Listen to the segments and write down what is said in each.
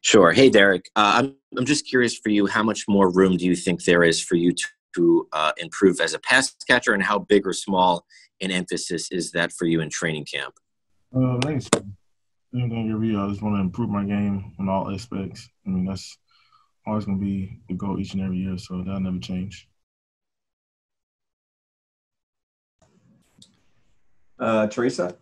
Sure. Hey, Derrick. Uh, I'm I'm just curious for you. How much more room do you think there is for you to, to uh, improve as a pass catcher, and how big or small an emphasis is that for you in training camp? Uh, thanks. Anything every year, I just want to improve my game in all aspects. I mean, that's always going to be the goal each and every year, so that'll never change. Uh, Teresa?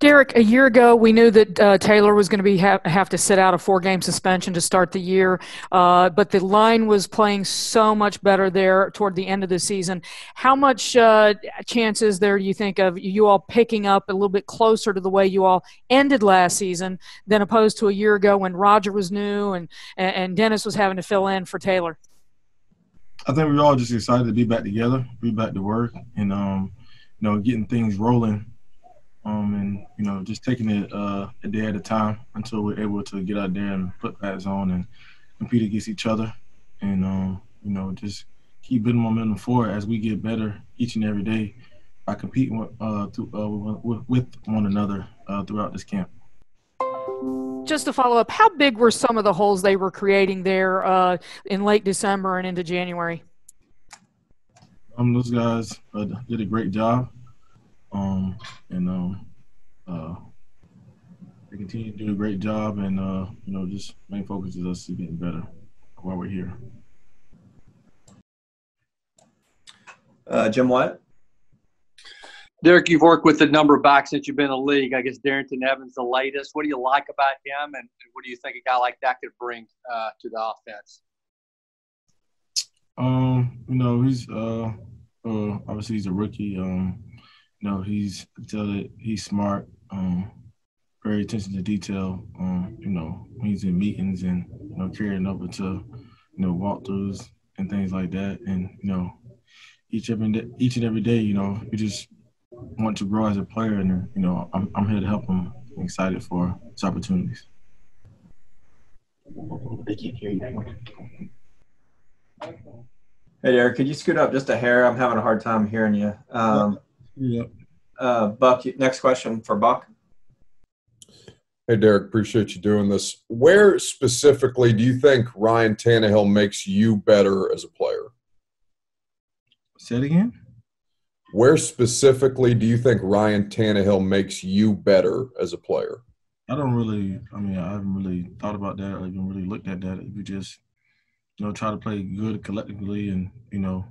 Derrick, a year ago, we knew that uh, Taylor was going to be ha- have to sit out a four-game suspension to start the year, uh, but the line was playing so much better there toward the end of the season. How much uh, chances there do you think of you all picking up a little bit closer to the way you all ended last season than opposed to a year ago when Roger was new and and Dennis was having to fill in for Taylor? I think we're all just excited to be back together, be back to work, and um, you know, getting things rolling um, and you know just taking it uh, a day at a time until we're able to get out there and put pads on and compete against each other, and um, you know just keep building momentum forward as we get better each and every day by competing with, uh, to, uh, with, with one another uh, throughout this camp. Just to follow up, how big were some of the holes they were creating there uh, in late December and into January? Um, those guys uh, did a great job. Um, and um, uh, they continue to do a great job, and uh, you know, just main focus is us getting better while we're here. Uh, Jim Wyatt. Derrick, you've worked with a number of backs since you've been in the league. I guess Darrynton Evans the latest. What do you like about him, and what do you think a guy like that could bring uh, to the offense? Um, you know, he's uh, uh, obviously he's a rookie. Um, you know, he's tell that he's smart, um, very attention to detail. Um, you know, when he's in meetings and you know carrying over to you know walkthroughs and things like that, and you know, each every day, each and every day, you know, you just want to grow as a player, and you know, I'm I'm here to help him. I'm excited for his opportunities. They can't hear you. Hey, Derrick, could you scoot up just a hair? I'm having a hard time hearing you. Um, Yep. uh, Buck, next question for Buck. Hey, Derrick, appreciate you doing this. Where specifically do you think Ryan Tannehill makes you better as a player? Say it again. Where specifically do you think Ryan Tannehill makes you better as a player? I don't really. I mean, I haven't really thought about that I haven't really looked at that. We just, you know, try to play good collectively, and you know,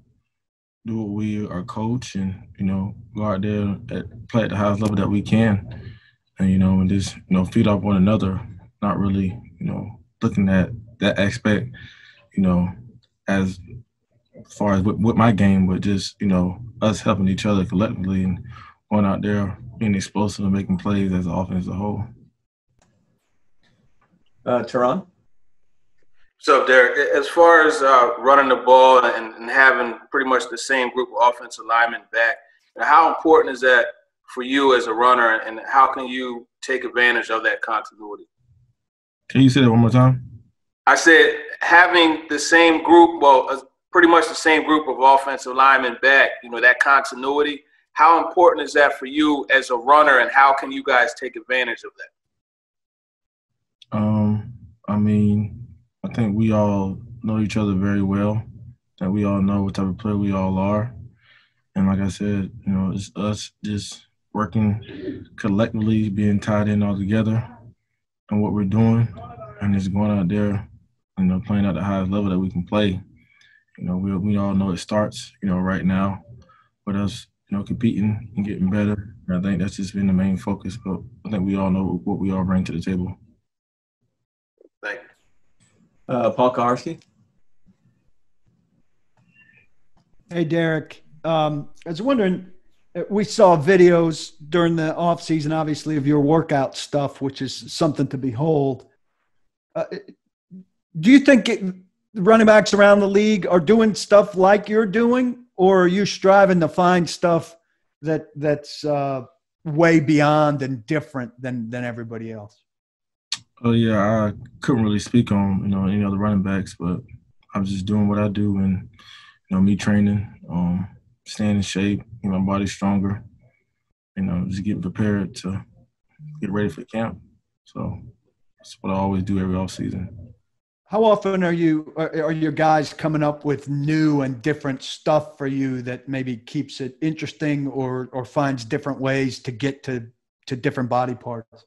do what we are coach, and you know, go out there and play at the highest level that we can, and you know, and just you know, feed off one another. Not really, you know, looking at that aspect, you know, as far as with, with my game, but just you know, us helping each other collectively and going out there being explosive and making plays as an offense as a whole. Uh, Tehran. So, Derrick, as far as uh, running the ball and, and, having pretty much the same group of offensive linemen back, how important is that for you as a runner, and how can you take advantage of that continuity? Can you say that one more time? I said having the same group, well, uh, pretty much the same group of offensive linemen back, you know, that continuity. How important is that for you as a runner, and how can you guys take advantage of that? Um, I mean, think we all know each other very well. That we all know what type of player we all are, and like I said, you know, it's us just working collectively, being tied in all together, and what we're doing, and just going out there, you know, playing at the highest level that we can play. You know, we we all know it starts, you know, right now, with us, you know, competing and getting better. And I think that's just been the main focus. But I think we all know what we all bring to the table. Uh, Paul Kuharsky. Hey, Derrick. Um, I was wondering, uh, we saw videos during the off season, obviously, of your workout stuff, which is something to behold. Uh, do you think it, running backs around the league are doing stuff like you're doing, or are you striving to find stuff that that's uh, way beyond and different than than everybody else? Oh yeah, I couldn't really speak on you know any other running backs, but I'm just doing what I do, and you know me training, um, staying in shape, get my body stronger, you know, just getting prepared to get ready for camp. So that's what I always do every off season. How often are you are, are your guys coming up with new and different stuff for you that maybe keeps it interesting or or finds different ways to get to to different body parts?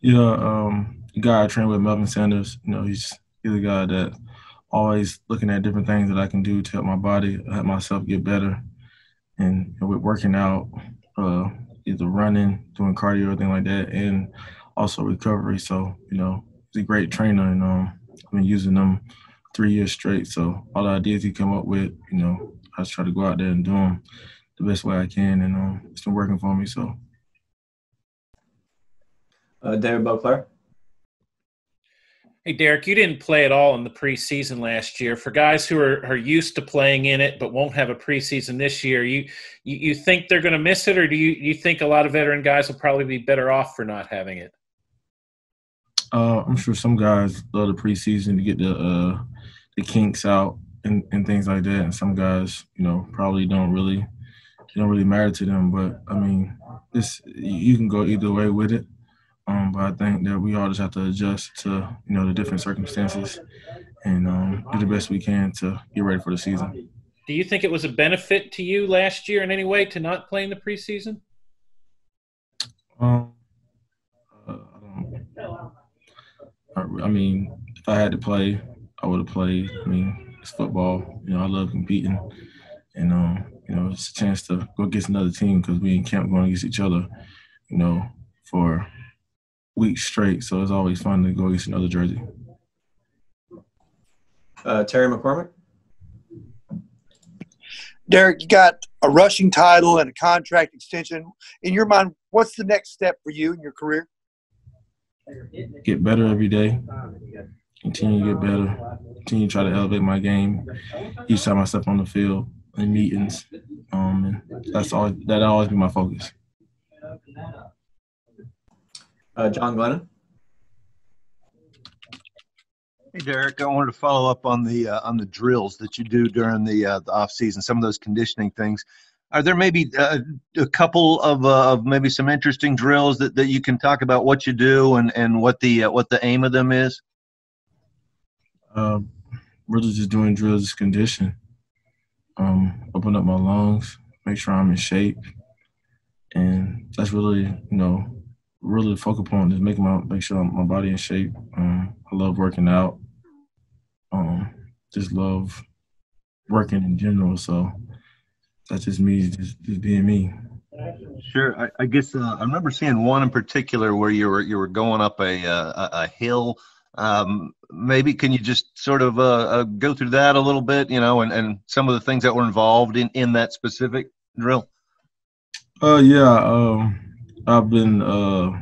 Yeah, um, guy I train with, Melvin Sanders. You know, he's he's a guy that always looking at different things that I can do to help my body, help myself get better, and with working out, uh, either running, doing cardio, everything like that, and also recovery. So you know, he's a great trainer, and um, I've been using them three years straight. So all the ideas he come up with, you know, I just try to go out there and do them the best way I can, and um, it's been working for me. So. Uh, David Boclair. Hey, Derrick, you didn't play at all in the preseason last year. For guys who are, are used to playing in it but won't have a preseason this year, you you, you think they're going to miss it, or do you, you think a lot of veteran guys will probably be better off for not having it? Uh, I'm sure some guys love the preseason to get the uh, the kinks out and, and things like that, and some guys, you know, probably don't really it don't really matter to them. But I mean, this you can go either way with it. Um, but I think that we all just have to adjust to you know the different circumstances and um, do the best we can to get ready for the season. Do you think it was a benefit to you last year in any way to not play in the preseason? Um, uh, I don't. I mean, if I had to play, I would have played. I mean, it's football. You know, I love competing, and um, you know, it's a chance to go against another team because we in camp going against each other. You know, for weeks straight. So it's always fun to go against another jersey. Uh, Terry McCormick. Derrick, you got a rushing title and a contract extension. In your mind, what's the next step for you in your career? Get better every day. Continue to get better. Continue to try to elevate my game each time I step on the field in meetings. Um, and that's all. That always be my focus. Uh, John Glennon. Hey Derrick, I wanted to follow up on the uh, on the drills that you do during the uh, the off season. Some of those conditioning things. Are there maybe uh, a couple of, uh, of maybe some interesting drills that, that you can talk about what you do and, and what the uh, what the aim of them is? Uh, really just doing drills to condition. Um, open up my lungs, make sure I'm in shape, and that's really you know really focal point is making my make sure my body in shape. Um, I love working out. Um, just love working in general. So that's just me, just, just being me. Sure. I, I guess uh, I remember seeing one in particular where you were you were going up a uh, a, a hill. Um, maybe can you just sort of uh, uh, go through that a little bit, you know, and, and some of the things that were involved in, in that specific drill? Uh, yeah. Um, I've been uh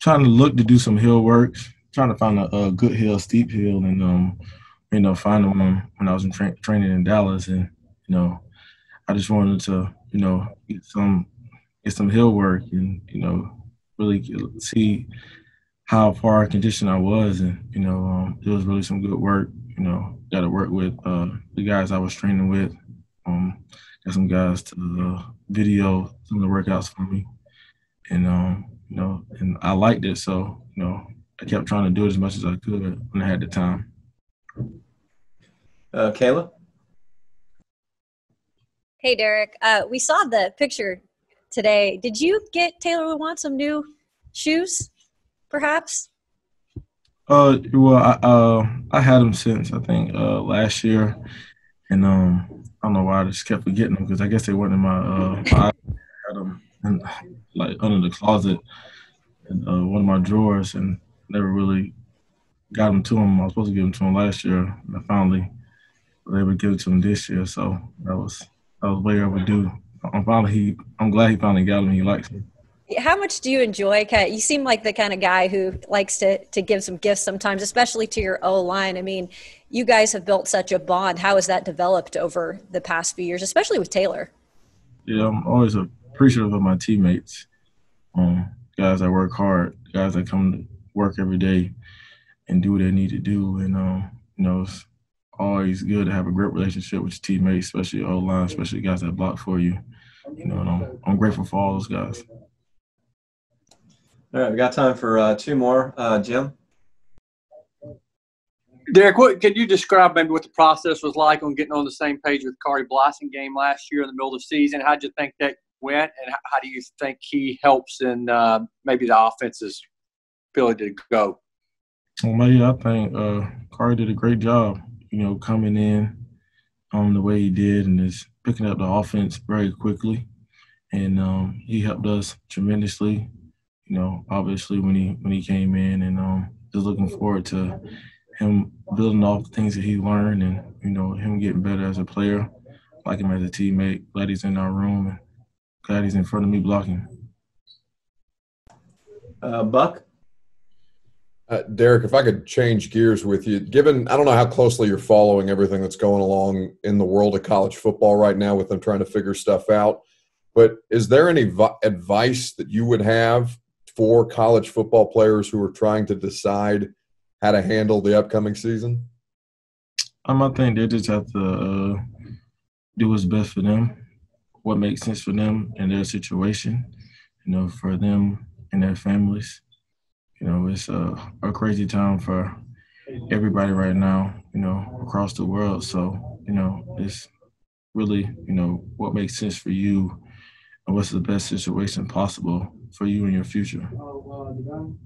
trying to look to do some hill works, trying to find a, a good hill, steep hill, and um, you know, finding one when I was in tra- training in Dallas, and you know, I just wanted to, you know, get some get some hill work, and you know, really see how far conditioned I was, and you know, um, it was really some good work. You know, got to work with uh, the guys I was training with. Um, got some guys to uh, video some of the workouts for me and um, you know, and I liked it, so you know, I kept trying to do it as much as I could when I had the time. Uh, Kayla. Hey, Derrick. Uh, we saw the picture today. Did you get Taylor Lewan some new shoes, perhaps? Uh, well, I uh, I had them since I think uh last year, and um, I don't know why I just kept forgetting them because I guess they weren't in my uh. I had them in, like under the closet in uh, one of my drawers, and never really got them to him. I was supposed to give them to him last year, and I finally was able to give it to him this year. So that was that was way overdue. I'm finally he. I'm glad he finally got them. He likes them. How much do you enjoy? You seem like the kind of guy who likes to to give some gifts sometimes, especially to your O line. I mean, you guys have built such a bond. How has that developed over the past few years, especially with Taylor? Yeah, I'm always appreciative of my teammates, um, guys that work hard, guys that come to work every day and do what they need to do. And um, you know, it's always good to have a great relationship with your teammates, especially O line, especially guys that block for you. You know, and I'm, I'm grateful for all those guys. All right, we got time for uh, two more. Uh, Jim. Derrick, what could you describe maybe what the process was like on getting on the same page with Khari Blasingame last year in the middle of the season? How'd you think that went, and how, do you think he helps in uh, maybe the offense's ability to go? Well, maybe I think uh, Khari did a great job. You know, coming in um, the way he did and is picking up the offense very quickly, and um, he helped us tremendously. You know, obviously when he when he came in, and um, just looking forward to him building off the things that he learned, and you know him getting better as a player, like him as a teammate. Glad he's in our room, and glad he's in front of me blocking. Uh, Buck. Uh, Derrick, if I could change gears with you, given I don't know how closely you're following everything that's going along in the world of college football right now with them trying to figure stuff out, but is there any v- advice that you would have for college football players who are trying to decide how to handle the upcoming season? Um, I think they just have to uh, do what's best for them, what makes sense for them and their situation, you know, for them and their families. You know, it's a, a crazy time for everybody right now, you know, across the world. So, you know, it's really, you know, what makes sense for you and what's the best situation possible for you in your future. Oh,